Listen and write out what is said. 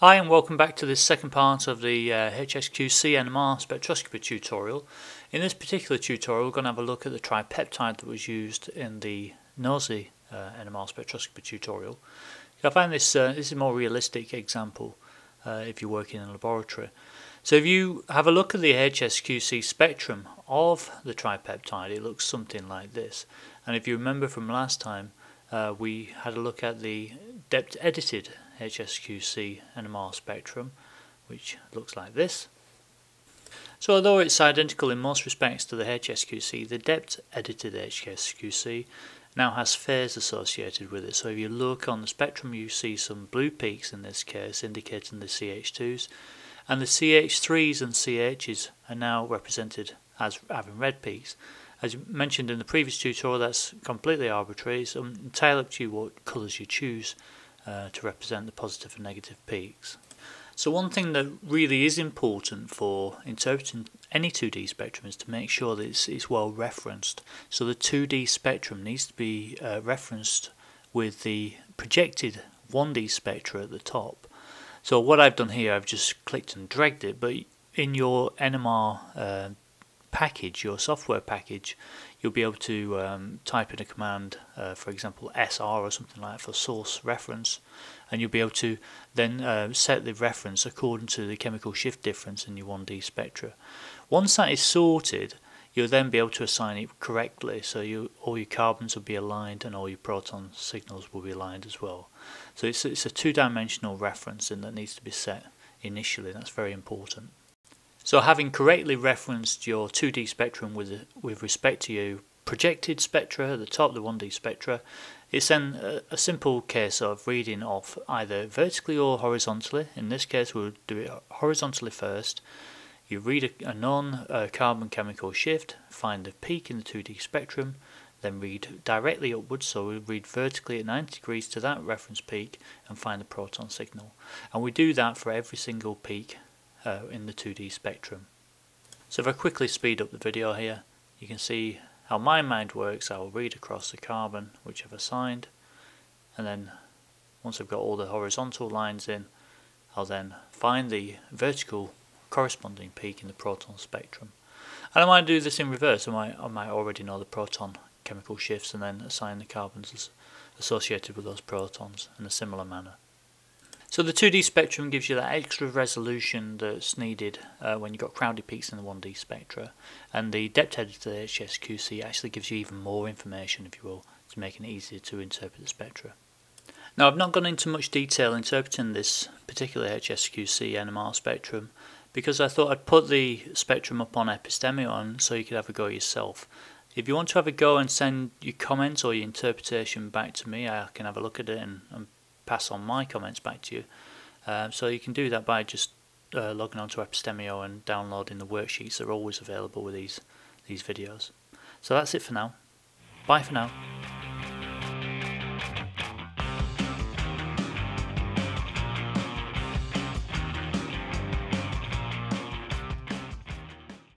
Hi and welcome back to this second part of the uh, HSQC NMR spectroscopy tutorial. In this particular tutorial we're going to have a look at the tripeptide that was used in the NOESY uh, NMR spectroscopy tutorial. I find this, uh, this is a more realistic example uh, if you're working in a laboratory. So if you have a look at the HSQC spectrum of the tripeptide it looks something like this and if you remember from last time uh, we had a look at the DEPT edited HSQC NMR spectrum which looks like this. So although it's identical in most respects to the HSQC, the DEPT edited HSQC now has phase associated with it. So if you look on the spectrum you see some blue peaks in this case indicating the CH2s and the CH3s and CHs are now represented as having red peaks. As mentioned in the previous tutorial that's completely arbitrary, it's um, entirely up to you what colours you choose uh, to represent the positive and negative peaks. So one thing that really is important for interpreting any 2D spectrum is to make sure that it's, it's well referenced. So the 2D spectrum needs to be uh, referenced with the projected 1D spectra at the top. So what I've done here, I've just clicked and dragged it, but in your NMR uh, package, your software package, you'll be able to um, type in a command, uh, for example SR or something like that for source reference, and you'll be able to then uh, set the reference according to the chemical shift difference in your 1D spectra. Once that is sorted, you'll then be able to assign it correctly, so you, all your carbons will be aligned and all your proton signals will be aligned as well. So it's, it's a two-dimensional reference and that needs to be set initially, that's very important. So having correctly referenced your 2D spectrum with, with respect to your projected spectra at the top, the 1D spectra, it's then a, simple case of reading off either vertically or horizontally. In this case we'll do it horizontally first. You read a, a non-carbon uh, chemical shift, find the peak in the 2D spectrum, then read directly upwards, so we read vertically at 90 degrees to that reference peak and find the proton signal. And we do that for every single peak uh, in the 2D spectrum. So if I quickly speed up the video here, you can see how my mind works. I will read across the carbon which I've assigned, and then once I've got all the horizontal lines in, I'll then find the vertical corresponding peak in the proton spectrum. And I might do this in reverse, I might, I might already know the proton chemical shifts and then assign the carbons associated with those protons in a similar manner. So the 2D spectrum gives you that extra resolution that's needed uh, when you've got crowded peaks in the 1D spectra and the DEPT editor HSQC actually gives you even more information if you will to make it easier to interpret the spectra. Now I've not gone into much detail interpreting this particular HSQC NMR spectrum because I thought I'd put the spectrum up on Epistemeo so you could have a go yourself. If you want to have a go and send your comments or your interpretation back to me, I can have a look at it and, and pass on my comments back to you. Um, so you can do that by just uh, logging onto Epistemeo and downloading the worksheets. They're always available with these these videos. So that's it for now. Bye for now.